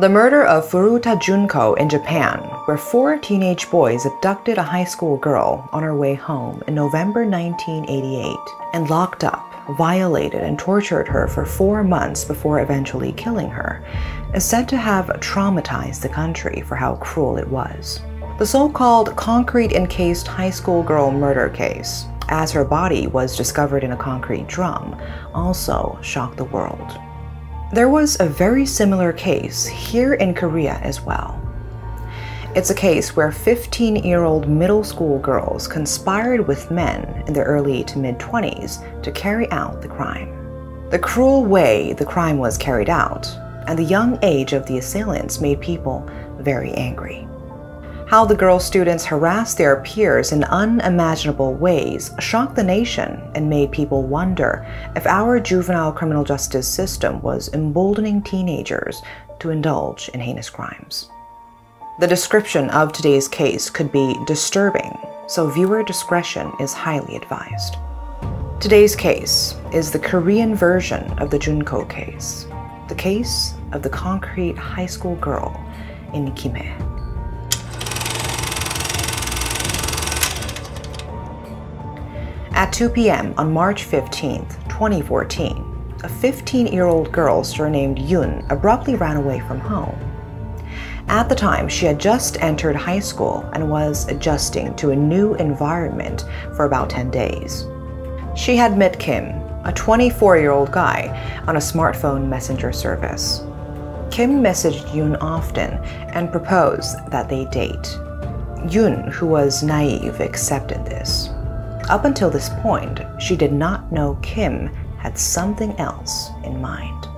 The murder of Furuta Junko in Japan, where four teenage boys abducted a high school girl on her way home in November 1988 and locked up, violated, and tortured her for four months before eventually killing her, is said to have traumatized the country for how cruel it was. The so called concrete encased high school girl murder case, as her body was discovered in a concrete drum, also shocked the world. There was a very similar case here in Korea as well. It's a case where 15 year old middle school girls conspired with men in their early to mid 20s to carry out the crime. The cruel way the crime was carried out and the young age of the assailants made people very angry. How the girl students harassed their peers in unimaginable ways shocked the nation and made people wonder if our juvenile criminal justice system was emboldening teenagers to indulge in heinous crimes. The description of today's case could be disturbing, so viewer discretion is highly advised. Today's case is the Korean version of the Junko case, the case of the concrete high school girl in Gimhae. At 2 p.m. on March 15, 2014, a 15 year old girl surnamed Yun abruptly ran away from home. At the time, she had just entered high school and was adjusting to a new environment for about 10 days. She had met Kim, a 24 year old guy, on a smartphone messenger service. Kim messaged Yun often and proposed that they date. Yun, who was naive, accepted this. Up until this point, she did not know Kim had something else in mind.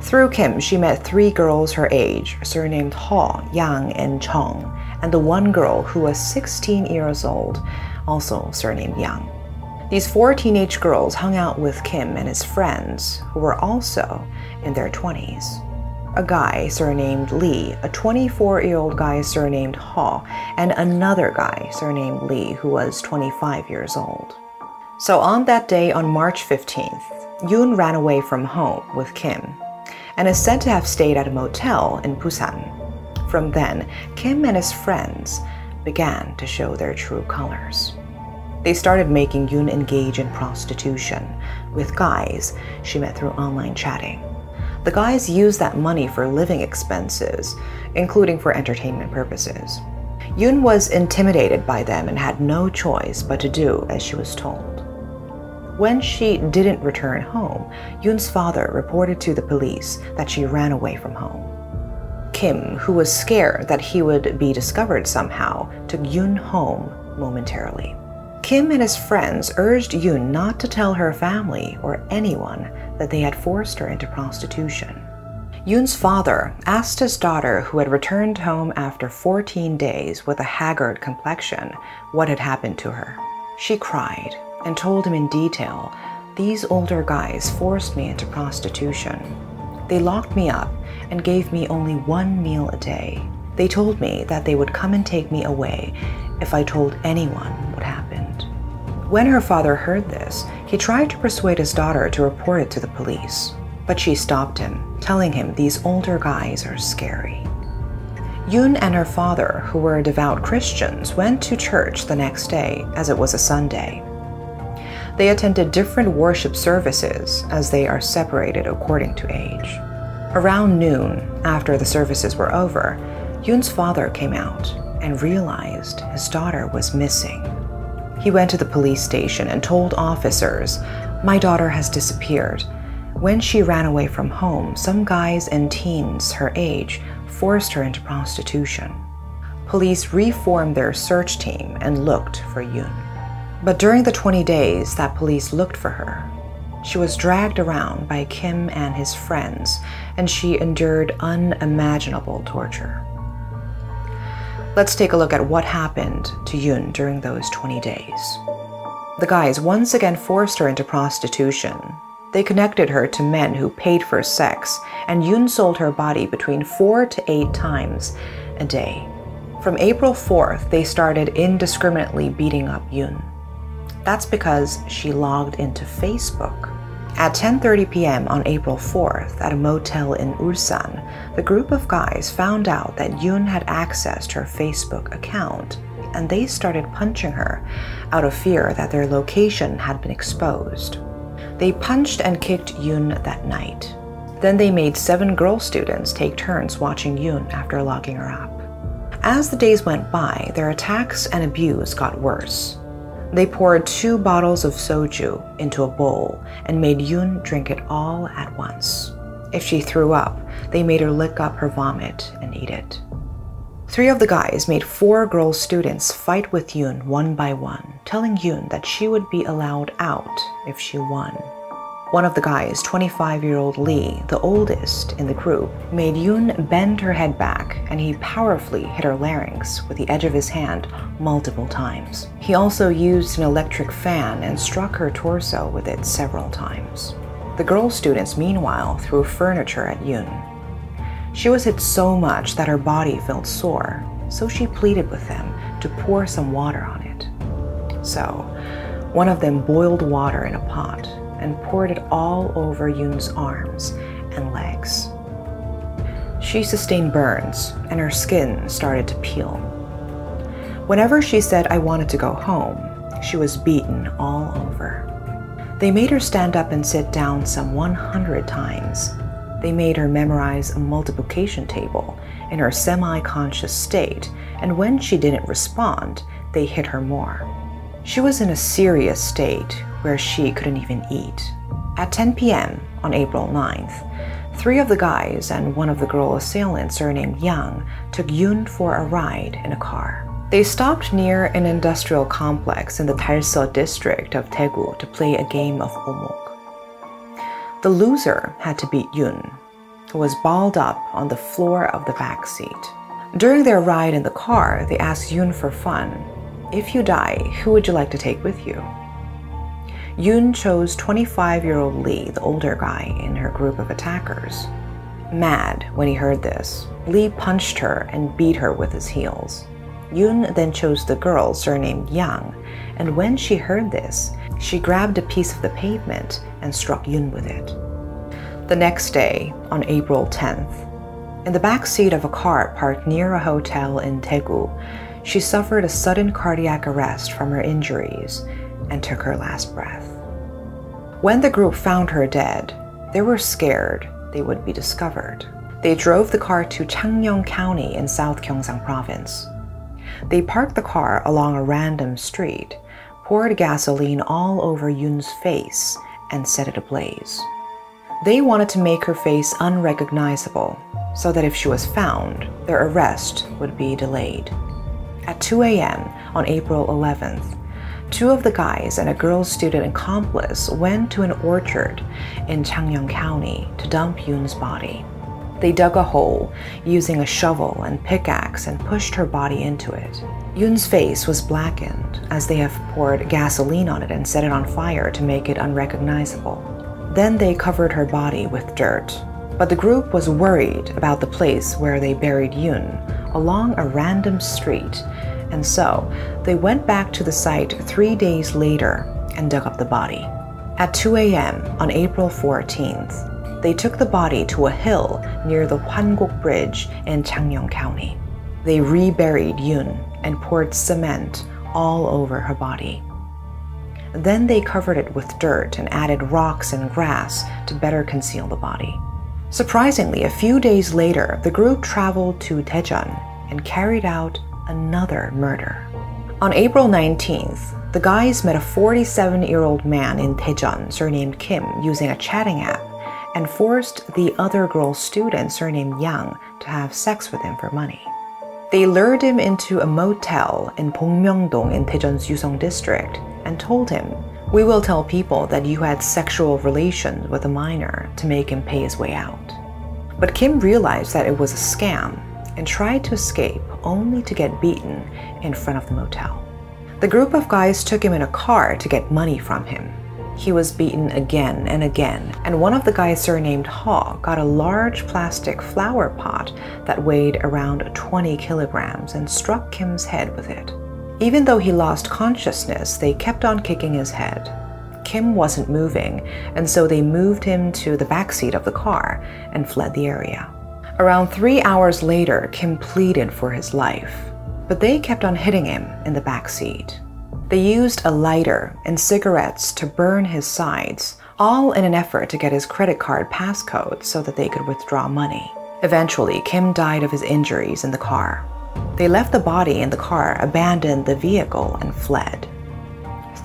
Through Kim, she met three girls her age, surnamed Ho, Yang, and Chong, and the one girl who was 16 years old, also surnamed Yang. These four teenage girls hung out with Kim and his friends, who were also in their 20s a guy surnamed Lee, a 24 year old guy surnamed Ho, and another guy surnamed Lee who was 25 years old. So on that day, on March 15th, Yoon ran away from home with Kim and is said to have stayed at a motel in Busan. From then, Kim and his friends began to show their true colors. They started making Yoon engage in prostitution with guys she met through online chatting. The guys used that money for living expenses, including for entertainment purposes. Yoon was intimidated by them and had no choice but to do as she was told. When she didn't return home, Yoon's father reported to the police that she ran away from home. Kim, who was scared that he would be discovered somehow, took Yoon home momentarily. Kim and his friends urged Yoon not to tell her family or anyone that they had forced her into prostitution. Yoon's father asked his daughter, who had returned home after 14 days with a haggard complexion, what had happened to her. She cried and told him in detail These older guys forced me into prostitution. They locked me up and gave me only one meal a day. They told me that they would come and take me away if I told anyone. When her father heard this, he tried to persuade his daughter to report it to the police, but she stopped him, telling him these older guys are scary. Yoon and her father, who were devout Christians, went to church the next day as it was a Sunday. They attended different worship services as they are separated according to age. Around noon, after the services were over, Yoon's father came out and realized his daughter was missing. He went to the police station and told officers, My daughter has disappeared. When she ran away from home, some guys and teens her age forced her into prostitution. Police reformed their search team and looked for Yoon. But during the 20 days that police looked for her, she was dragged around by Kim and his friends, and she endured unimaginable torture. Let's take a look at what happened to Yun during those 20 days. The guys once again forced her into prostitution. They connected her to men who paid for sex, and Yun sold her body between four to eight times a day. From April 4th, they started indiscriminately beating up Yun. That's because she logged into Facebook. At 10:30 p.m. on April 4th at a motel in Ulsan, the group of guys found out that Yoon had accessed her Facebook account and they started punching her out of fear that their location had been exposed. They punched and kicked Yoon that night. Then they made seven girl students take turns watching Yoon after locking her up. As the days went by, their attacks and abuse got worse. They poured two bottles of soju into a bowl and made Yoon drink it all at once. If she threw up, they made her lick up her vomit and eat it. Three of the guys made four girl students fight with Yoon one by one, telling Yoon that she would be allowed out if she won. One of the guys, 25 year old Lee, the oldest in the group, made Yoon bend her head back and he powerfully hit her larynx with the edge of his hand multiple times. He also used an electric fan and struck her torso with it several times. The girl students, meanwhile, threw furniture at Yoon. She was hit so much that her body felt sore, so she pleaded with them to pour some water on it. So, one of them boiled water in a pot and poured it all over Yoon's arms and legs. She sustained burns and her skin started to peel. Whenever she said, I wanted to go home, she was beaten all over. They made her stand up and sit down some 100 times. They made her memorize a multiplication table in her semi conscious state, and when she didn't respond, they hit her more. She was in a serious state where she couldn't even eat. At 10 p.m. on April 9th, three of the guys and one of the girl assailants, surnamed Yang, took Yoon for a ride in a car. They stopped near an industrial complex in the Dalseo district of Daegu to play a game of omok. The loser had to beat Yun, who was balled up on the floor of the back seat. During their ride in the car, they asked Yun for fun if you die, who would you like to take with you? Yoon chose 25 year old Lee, the older guy in her group of attackers. Mad when he heard this, Lee punched her and beat her with his heels. Yoon then chose the girl surnamed Yang, and when she heard this, she grabbed a piece of the pavement and struck Yoon with it. The next day, on April 10th, in the back seat of a car parked near a hotel in Daegu, she suffered a sudden cardiac arrest from her injuries and took her last breath. When the group found her dead, they were scared they would be discovered. They drove the car to Changnyeong County in South Gyeongsang Province. They parked the car along a random street, poured gasoline all over Yoon's face, and set it ablaze. They wanted to make her face unrecognizable so that if she was found, their arrest would be delayed. At 2 a.m. on April 11th, two of the guys and a girl student accomplice went to an orchard in Changnyeong County to dump Yoon's body. They dug a hole using a shovel and pickaxe and pushed her body into it. Yoon's face was blackened as they have poured gasoline on it and set it on fire to make it unrecognizable. Then they covered her body with dirt. But the group was worried about the place where they buried Yoon along a random street, and so they went back to the site three days later and dug up the body. At 2 a.m. on April 14th, they took the body to a hill near the Hwangok Bridge in Changnyeong County. They reburied Yun and poured cement all over her body. Then they covered it with dirt and added rocks and grass to better conceal the body. Surprisingly, a few days later, the group traveled to Daejeon and carried out another murder. On April 19th, the guys met a 47 year old man in Daejeon, surnamed Kim, using a chatting app and forced the other girl student, surnamed Yang, to have sex with him for money. They lured him into a motel in Bongmyeongdong in Daejeon's Yusong district and told him we will tell people that you had sexual relations with a minor to make him pay his way out. But Kim realized that it was a scam and tried to escape only to get beaten in front of the motel. The group of guys took him in a car to get money from him. He was beaten again and again, and one of the guys surnamed Ha got a large plastic flower pot that weighed around 20 kilograms and struck Kim's head with it. Even though he lost consciousness, they kept on kicking his head. Kim wasn't moving, and so they moved him to the backseat of the car and fled the area. Around three hours later, Kim pleaded for his life, but they kept on hitting him in the backseat. They used a lighter and cigarettes to burn his sides, all in an effort to get his credit card passcode so that they could withdraw money. Eventually, Kim died of his injuries in the car. They left the body in the car, abandoned the vehicle, and fled.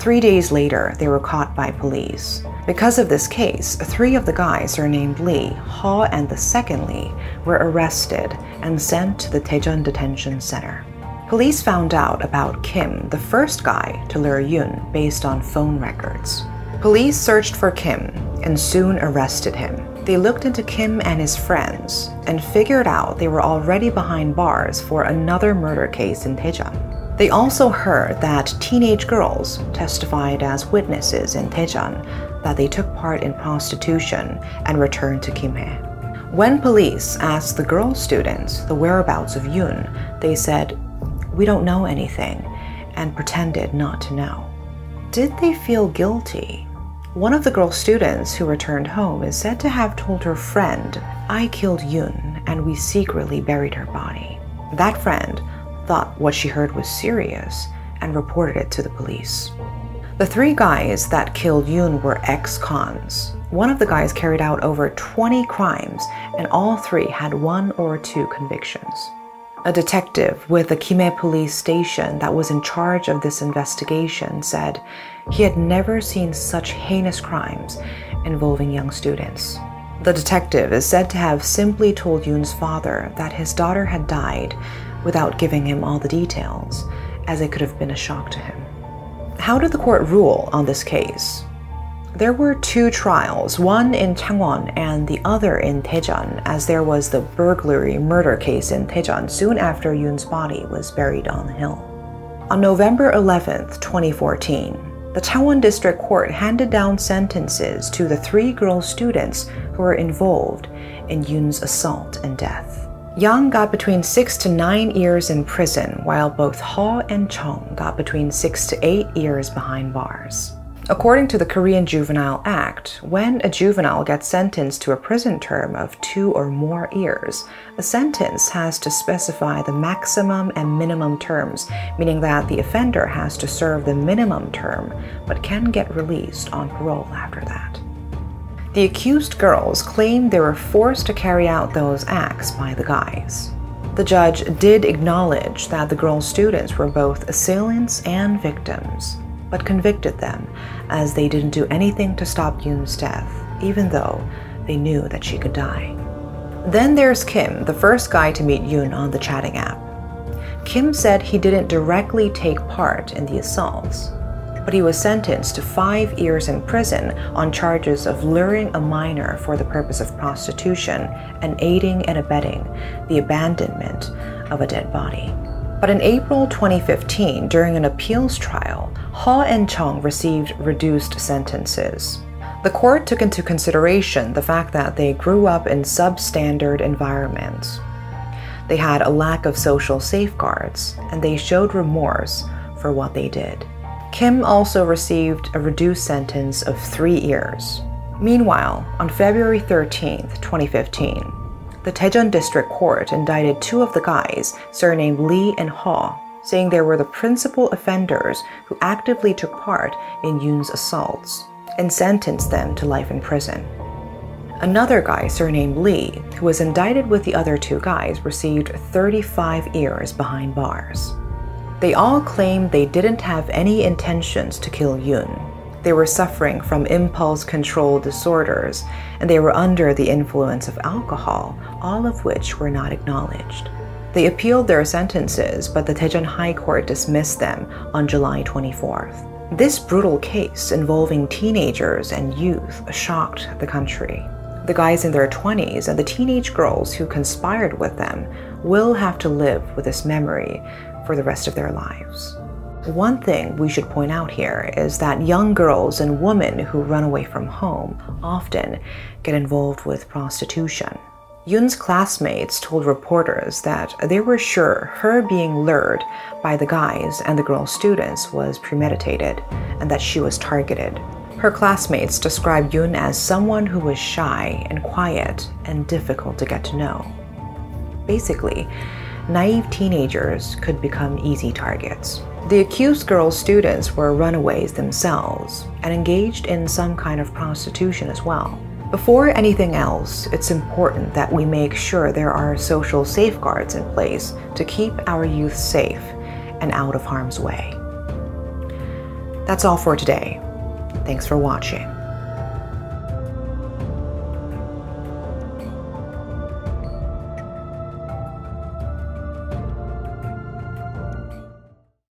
Three days later, they were caught by police. Because of this case, three of the guys surnamed Lee, Ha, and the second Lee were arrested and sent to the Daejeon Detention Center. Police found out about Kim, the first guy to lure Yoon, based on phone records. Police searched for Kim and soon arrested him. They looked into Kim and his friends and figured out they were already behind bars for another murder case in Daejeon. They also heard that teenage girls testified as witnesses in Daejeon that they took part in prostitution and returned to Gimhae. When police asked the girl students the whereabouts of Yoon, they said, We don't know anything, and pretended not to know. Did they feel guilty? One of the girl students who returned home is said to have told her friend, I killed Yoon and we secretly buried her body. That friend thought what she heard was serious and reported it to the police. The three guys that killed Yoon were ex cons. One of the guys carried out over 20 crimes, and all three had one or two convictions. A detective with the Gimhae police station that was in charge of this investigation said he had never seen such heinous crimes involving young students. The detective is said to have simply told Yoon's father that his daughter had died without giving him all the details, as it could have been a shock to him. How did the court rule on this case? There were two trials, one in Changwon and the other in Daejeon, as there was the burglary murder case in Daejeon soon after Yoon's body was buried on the hill. On November 11, 2014, the Changwon District Court handed down sentences to the three girl students who were involved in Yoon's assault and death. Yang got between six to nine years in prison, while both Ha and Chong got between six to eight years behind bars. According to the Korean Juvenile Act, when a juvenile gets sentenced to a prison term of two or more years, a sentence has to specify the maximum and minimum terms, meaning that the offender has to serve the minimum term but can get released on parole after that. The accused girls claimed they were forced to carry out those acts by the guys. The judge did acknowledge that the girl students were both assailants and victims, but convicted them as they didn't do anything to stop Yoon's death, even though they knew that she could die. Then there's Kim, the first guy to meet Yoon on the chatting app. Kim said he didn't directly take part in the assaults, but he was sentenced to five years in prison on charges of luring a minor for the purpose of prostitution and aiding and abetting the abandonment of a dead body. But in April 2015, during an appeals trial, Ha and Chong received reduced sentences. The court took into consideration the fact that they grew up in substandard environments. They had a lack of social safeguards, and they showed remorse for what they did. Kim also received a reduced sentence of three years. Meanwhile, on February 13, 2015, the Daejeon District Court indicted two of the guys, surnamed Lee and Ha, saying they were the principal offenders who actively took part in Yoon's assaults, and sentenced them to life in prison. Another guy, surnamed Lee, who was indicted with the other two guys, received 35 years behind bars. They all claimed they didn't have any intentions to kill Yun. they were suffering from impulse control disorders, and they were under the influence of alcohol, all of which were not acknowledged. They appealed their sentences, but the Daejeon High Court dismissed them on July 24th. This brutal case involving teenagers and youth shocked the country. The guys in their 20s and the teenage girls who conspired with them will have to live with this memory for the rest of their lives. One thing we should point out here is that young girls and women who run away from home often get involved with prostitution. Yoon's classmates told reporters that they were sure her being lured by the guys and the girl students was premeditated and that she was targeted. Her classmates described Yun as someone who was shy and quiet and difficult to get to know. Basically, naive teenagers could become easy targets. The accused girl's students were runaways themselves and engaged in some kind of prostitution as well. Before anything else, it's important that we make sure there are social safeguards in place to keep our youth safe and out of harm's way. That's all for today. Thanks for watching.